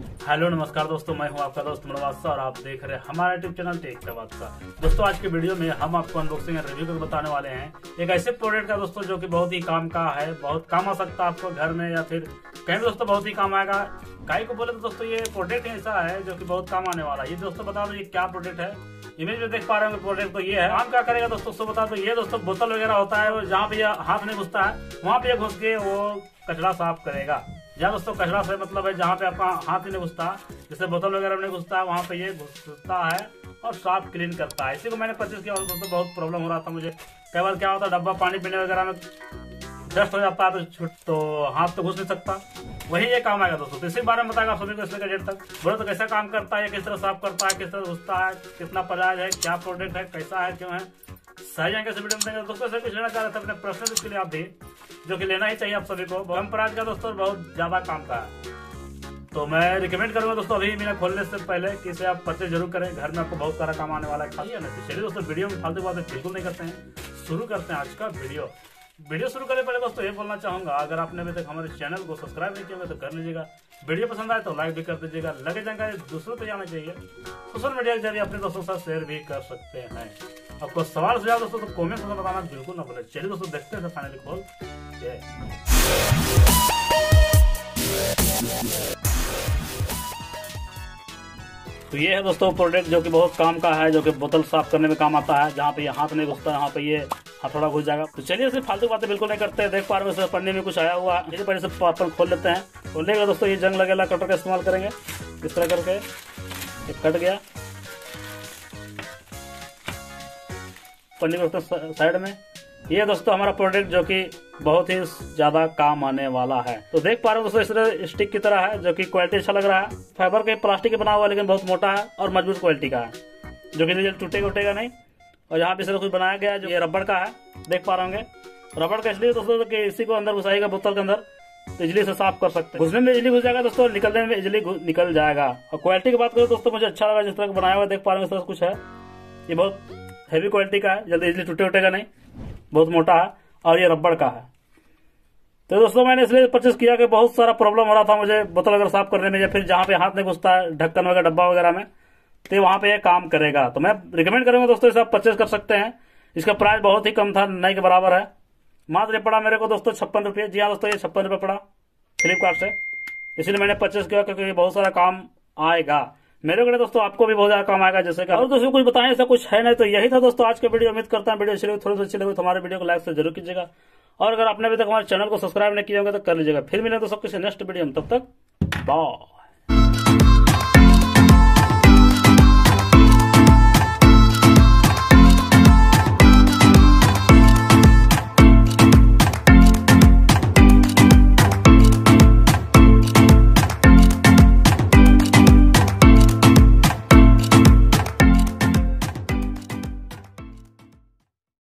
Hello, नमस्कार दोस्तों, मैं हूँ आपका दोस्त मनवासा और आप देख रहे हैं हमारा यूट्यूब चैनल टेक का दोस्तों, आज के वीडियो में हम आपको अनबॉक्सिंग एंड रिव्यू करके बताने वाले हैं। एक ऐसे प्रोडक्ट का दोस्तों, जो कि बहुत ही काम का है, बहुत काम आ सकता है आपको घर में या फिर कहीं दोस्तों, बहुत ही काम आएगा। गाय को बोले तो दोस्तों, ये प्रोडक्ट ऐसा है जो की बहुत काम आने वाला है। ये दोस्तों, बता दो ये क्या प्रोडक्ट है। इमेज में देख पा रहे होंगे प्रोडक्ट तो ये है। काम क्या करेगा दोस्तों दोस्तों बता दो। ये दोस्तों, बोतल वगैरह होता है जहाँ पे हाथ नहीं घुसता है, वहाँ पे घुस के वो कचरा साफ़ करेगा। या दोस्तों, कचरा से मतलब है जहाँ पे आपका हाथ ही नहीं घुसता, जैसे बोतल वगैरह में नहीं घुसता, वहाँ पे ये घुसता है और साफ़ क्लीन करता है। इसी को मैंने परचेज किया दोस्तों, बहुत प्रॉब्लम हो रहा था मुझे। कई बार क्या होता है, डब्बा पानी पीने वगैरह में डस्ट हो जाता है तो छुट तो हाथ तो घुस नहीं सकता। वही ये काम आएगा दोस्तों। तो इसी बारे में बताएगा सभी को इसलिए डेट तक। बोलो तो कैसा काम करता है, किस तरह साफ़ करता है, किस तरह घुसता है, कितना प्राइज है, क्या प्रोडक्ट है, कैसा है, क्यों है? सही जानकारी से वीडियो में देंगे दोस्तों से कुछ लेना चाह रहे अपने प्रश्न इसके लिए आप भी, जो कि लेना ही चाहिए आप सभी को। हम प्राइज का दोस्तों बहुत ज़्यादा काम का है। तो मैं रिकमेंड करूँगा दोस्तों अभी मेरा खोलने से पहले कि इसे आप परचेज ज़रूर करें। घर में आपको बहुत सारा काम आने वाला है, खाली है ना? तो चलिए दोस्तों वीडियो में फालतू बातें बिल्कुल नहीं करते हैं। शुरू करते हैं आज का वीडियो वीडियो शुरू करने पहले दोस्तों ये बोलना चाहूँगा, अगर आपने अभी तक हमारे चैनल को सब्सक्राइब नहीं किया तो कर लीजिएगा। वीडियो पसंद आए तो लाइक भी कर दीजिएगा। लगे जानकारी दूसरों को जाना चाहिए। सोशल मीडिया के ज़रिए अपने दोस्तों के साथ शेयर भी कर सकते हैं। आपको सवाल सुझाव दोस्तों तो कमेंट में बताना बिल्कुल ना भूले। चलिए दोस्तों, देखते हैं फाइनली खोल तो ये है दोस्तों प्रोडक्ट जो कि बहुत काम का है, जो कि बोतल साफ़ करने में काम आता है, जहाँ पे ये हाथ नहीं घुसता, यहाँ पे ये हथौड़ा घुस जाएगा। तो चलिए इसे फालतू बातें बिल्कुल नहीं करते, देख पा रहे हैं पढ़ने में कुछ आया हुआ है। पहले से अपन खोल लेते हैं। खोलने का दोस्तों ये जंग लगेगा, कटर का इस्तेमाल करेंगे। इस तरह करके कट गया। पन्नी को साइड में। ये दोस्तों हमारा प्रोडक्ट जो कि बहुत ही ज़्यादा काम आने वाला है। तो देख पा रहे हो दोस्तों, इस तरह स्टिक की तरह है, जो कि क्वालिटी अच्छा लग रहा है। फाइबर के, प्लास्टिक बना हुआ है, लेकिन बहुत मोटा है और मज़बूत क्वालिटी का है, जो कि टूटेगा, उठेगा नहीं। और यहाँ पे कुछ बनाया गया है, जो ये रबड़ का है। देख पा रहे होंगे। रबड़ का इसलिए दोस्तों कि इसी को अंदर घुसाएगा बोतल के अंदर। तो इजली से साफ़ कर सकते हैं। घुसने में इजली घुस जाएगा दोस्तों, निकलने में इजली निकल जाएगा। और क्वालिटी की बात करो, दोस्तों, मुझे अच्छा लगा जिस तरह बनाया हुआ देख पा रहे हैं इस तरह कुछ है। ये बहुत हैवी क्वालिटी का है, जल्दी इजली टूटे उठेगा नहीं, बहुत मोटा है, और ये रबड़ का है। तो दोस्तों, मैंने इसलिए परचेस किया कि बहुत सारा प्रॉब्लम हो रहा था मुझे, बोतल अगर साफ़ करने में, या फिर जहाँ पे हाथ नहीं घुसता है ढक्कन वगैरह, डब्बा वगैरह में तो वहाँ पे ये काम करेगा। तो मैं रिकमेंड करूँगा दोस्तों, इसे आप परचेस कर सकते हैं। इसका प्राइस बहुत ही कम था नई के बराबर है। मात्र पड़ा मेरे को दोस्तों छप्पन रुपये, जी हाँ दोस्तों, ये छप्पन रुपये पड़ा फ्लिपकार्ट से। इसलिए मैंने परचेस किया, क्योंकि बहुत सारा काम आएगा। मेरे को दोस्तों, आपको भी बहुत ज़्यादा काम आएगा, जैसे कि और दोस्तों कुछ बताएँ ऐसा कुछ है नहीं तो यही था दोस्तों, आज के वीडियो। उम्मीद करता हूँ वीडियो अच्छी लगे थोड़ी सी अच्छी लगे तो हमारे वीडियो को लाइक से ज़रूर कीजिएगा। और अगर आपने अभी तक हमारे चैनल को सब्सक्राइब नहीं किया होगा तो कर लीजिएगा। फिर मिले तो सब किसी नेक्स्ट वीडियो में, तब तक, बाय।